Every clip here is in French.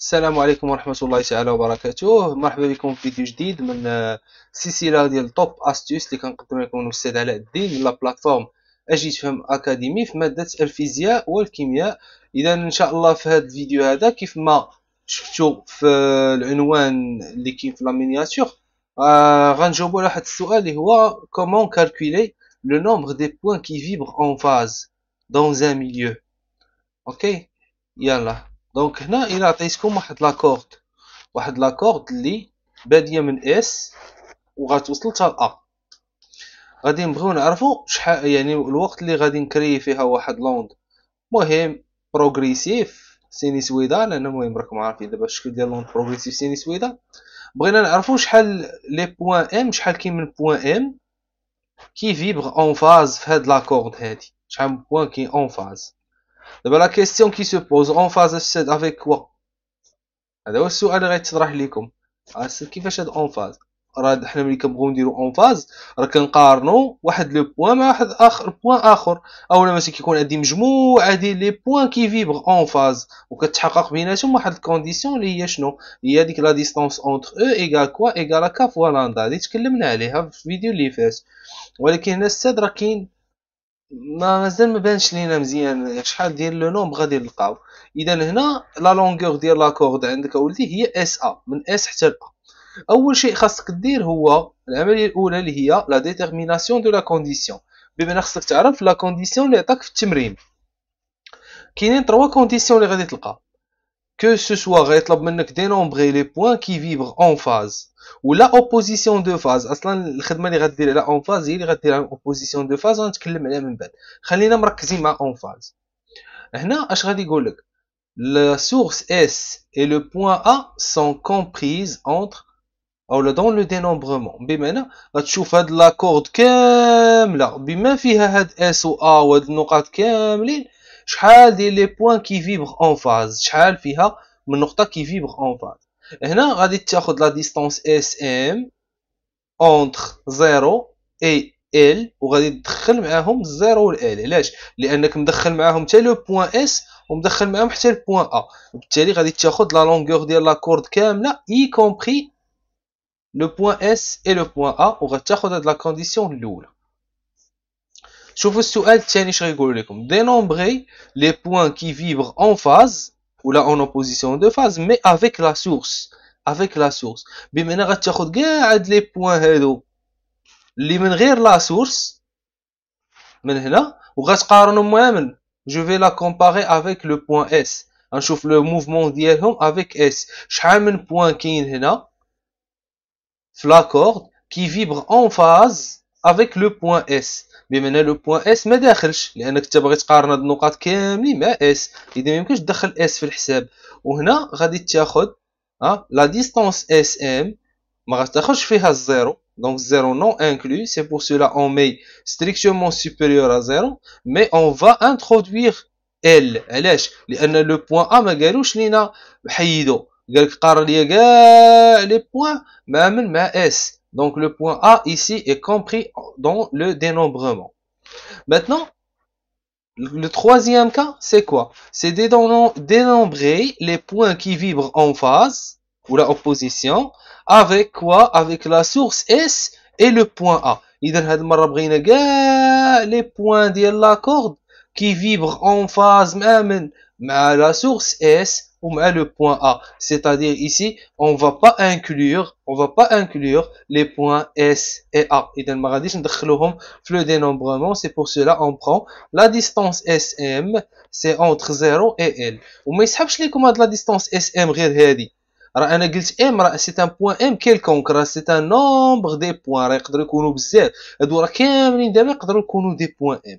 السلام عليكم ورحمة الله تعالى وبركاته مرحبا بكم في فيديو جديد من آه، سلسلة ديال Top astuces اللي كنقدم لكم الأستاذ علاء الدين من la plateforme أجي تفهم أكاديمي في مادة الفيزياء والكيمياء إذا إن شاء الله في هذا الفيديو هذا كيف ما شفتوا في العنوان اللي كاين في la miniature آه غنجاوبوا على واحد السؤال اللي هو كومون كالكولي لو نومبر دي بوان كي فيبر اون فاز دون ان ميليو اوكي يلا donc هنا الى عطيتكم واحد la corde واحد la corde اللي باديه من S وغتوصل حتى A غادي نبغيو نعرفو شحال يعني الوقت اللي غادي ن créer فيها واحد l'onde مهم بروغريسيف سينيسويدا لان المهم راكم عارفين دابا الشكل ديال لوند بروغريسيف سينيسويدا بغينا نعرفو شحال les points M شحال كاين من point M qui vibrent en phase في هاد la corde هادي شحال من point كاين en phase دابا la question qui se pose en phase السد avec quoi هذا هو السؤال اللي غيتطرح ليكم كيفاش هاد en phase راه حنا ملي كنبغيو نديرو en phase راه كنقارنو واحد le point مع واحد اخر point اخر اولا مثلا كيكون عندي مجموعه ديال لي بوان كيفيبغ اون فاز وكتحقق بيناتهم واحد ال condition اللي هي شنو هي ديك لا ديستونس اونتر او ايغال كوا ايغال كا فوا لاندا هادي تكلمنا عليها في الفيديو اللي فات ولكن هنا الساد راه كاين ما مازال ما بانش لينا مزيان شحال ديال لو نوم غادي نلقاو اذا هنا la longueur ديال la corde عندك اولدي هي S A من S حتى ل اول شيء خاصك دير هو العمليه الاولى اللي هي la détermination de la condition بمعنى خاصك تعرف la condition اللي عطاك في التمرين كاينين trois conditions اللي غادي تلقى que ce soit غيطلب منك دي نومبغي لي بوين كي فيبر اون فاز ولا opposition de phase اصلا الخدمه اللي غدير على en phase هي اللي على opposition de phase غنتكلم عليها من بعد خلينا مركزين مع en phase هنا اش غادي يقول لك لا سورس اس اي لو بوين ا سون كومبريز entre او dans le dénombrement بمعنى غتشوف هاد la corde كامله بما فيها هاد S و A وهاد النقاط كاملين شحال ديال les points qui vibrent en phase شحال فيها من نقطه qui vibrent en phase هنا غادي تاخذ la distance SM entre 0 et L وغادي تدخل معاهم الزيرو والال علاش لانك مدخل معاهم حتى le point S ومدخل معاهم حتى البوان ا وبالتالي غادي تاخذ la longueur ديال la corde كامله y compris le point S et le point A وغتاخذ هاد la condition الاولى شوفوا السؤال الثاني اش غيقول لكم dénombrer لي بوين كي فيبر اون فاز ou là en opposition de phase, mais avec la source. Avec la source. Mais maintenant, tu as fait les points là. L'imminer la source. Maintenant, là, ou moi-même. Je vais la comparer avec le point S. On chauffe le mouvement d'Yelhom avec S. Chamin point qui est là. La corde qui vibre en phase. افيك لو بوان اس بمعنى لو بوان اس ما داخلش لانك انت باغي تقارن هاد النقاط كاملين مع S اذا ما يمكنش تدخل S في الحساب وهنا غادي تاخذ ها لا ديستانس اس ام ما غاتاخذش فيها الزيرو دونك الزيرو نو انكلو سي بور سولا اون مي ستريكتومون سوبيريور ا زيرو مي اون فا انتخودويغ ال علاش لان لو بوان ا ما قالوش لينا حيدو قالك قارن ليا كاع لي بوان مع من مع اس Donc le point A ici est compris dans le dénombrement. Maintenant, le troisième cas, c'est quoi C'est dénombrer les points qui vibrent en phase ou la opposition avec quoi Avec la source S et le point A. Les points de la corde qui vibrent en phase même à la source S le point A. C'est-à-dire ici, on va pas inclure, on va pas inclure les points S et A. Et dans le de le dénombrement. C'est pour cela, on prend la distance SM, c'est entre 0 et L. On mais savoir comment la distance SM, M, c'est un point M quelconque, c'est un nombre de points, il y a des points M.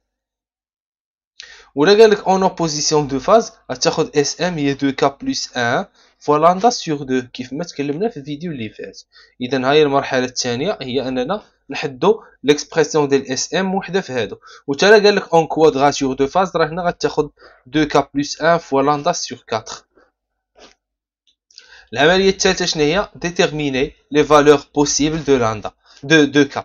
On regarde en opposition de phase, on prend SM, il 2K plus 1, fois lambda sur 2, qui fait que le mnef vidéo l'y fait. Et la marhale tchania, il y a un an, l'expression de SM ou de fédo. On tchala en quadrature de phase, rahna à tchakod 2K plus 1, fois lambda sur 4. La marie tchaltechnia, déterminer les valeurs possibles de lambda, de 2K.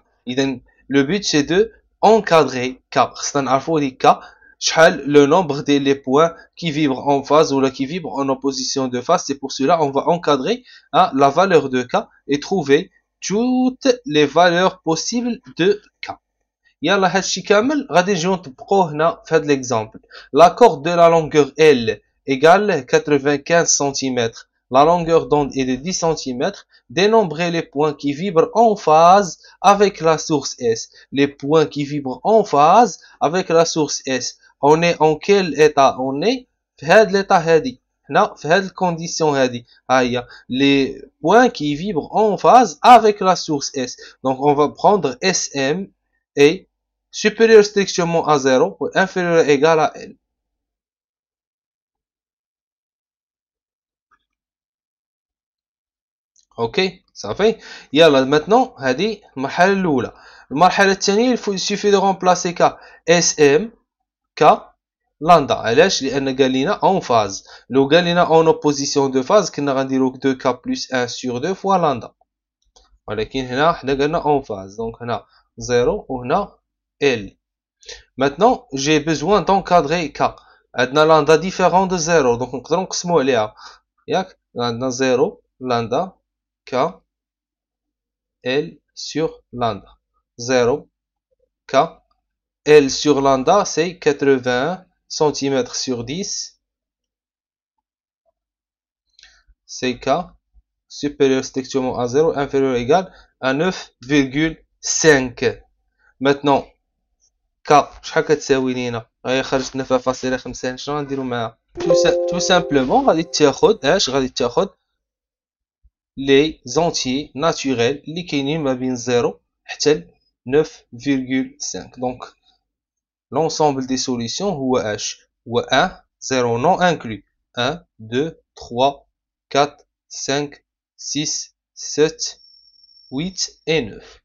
le but, c'est de encadrer K, c'est un alpha des K, le nombre des les points qui vibrent en phase ou là qui vibrent en opposition de phase. C'est pour cela on va encadrer à la valeur de K et trouver toutes les valeurs possibles de K. يلا Shikamel كامل غادي fait l'exemple. La corde de la longueur L égale 95 cm. La longueur d'onde est de 10 cm. Dénombrez les points qui vibrent en phase avec la source S. Les points qui vibrent en phase avec la source S on est en quel état on est في l'état هادي non, في condition الكونديسيون هادي hein. Les points qui vibrent en phase avec la source S donc on va prendre SM et supérieur strictement à 0 pour inférieur ou égal à L Ok, ça fait. maintenant هذه المرحله الاولى المرحله il suffit de remplacer K SM k, lambda. Elle est, elle est en phase. Le gagne est en opposition de phase, qu'elle n'a 2k plus 1 sur 2 fois lambda. Elle est, qu'elle n'a en phase. Donc, elle a 0 ou elle a L. Maintenant, j'ai besoin d'encadrer K. Elle est en lambda différent de 0. Donc, on peut donc, c'est ce qu'elle 0, lambda, k, L sur lambda. 0, k, L sur lambda, c'est 80 cm sur 10. C'est K supérieur strictement à 0, inférieur ou égal à 9,5. Maintenant, K, je sais que c'est où il y a 9,5 simplement je vais dire où tout simplement, hein, les entiers naturels, les qui n'y 0, 9,5. Donc, L'ensemble des solutions ou H ou 1, 0 non inclus 1, 2, 3, 4, 5, 6, 7, 8 et 9.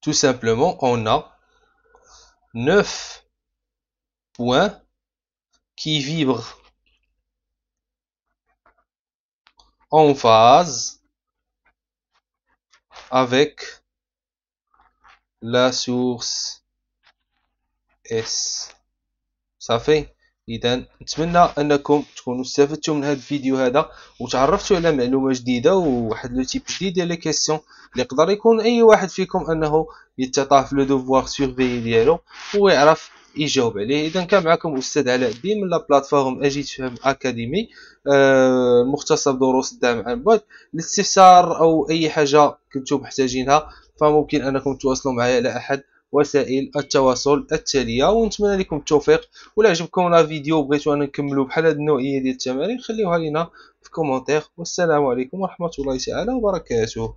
Tout simplement, on a 9 points qui vibrent en phase avec la source اس صافي اذا نتمنى انكم تكونوا استفدتوا من هذا الفيديو هذا وتعرفتوا على معلومه جديده وواحد لو تيب جديد ديال لي كيسيون اللي يقدر يكون اي واحد فيكم انه يتطاف لو دوفوار سيرفي ديالو ويعرف يجاوب عليه اذا كان معكم استاذ علاء الدين من لا بلاتفورم اجي تفهم اكاديمي آه مختصر دروس الدعم عن بعد الاستفسار او اي حاجه كنتو محتاجينها فممكن انكم تواصلوا معي على احد وسائل التواصل التاليه ونتمنى لكم التوفيق ولا عجبكم لا فيديو انا نكملوا بحال هاد النوعيه ديال التمارين خليوها لينا في كومونتير والسلام عليكم ورحمه الله تعالى وبركاته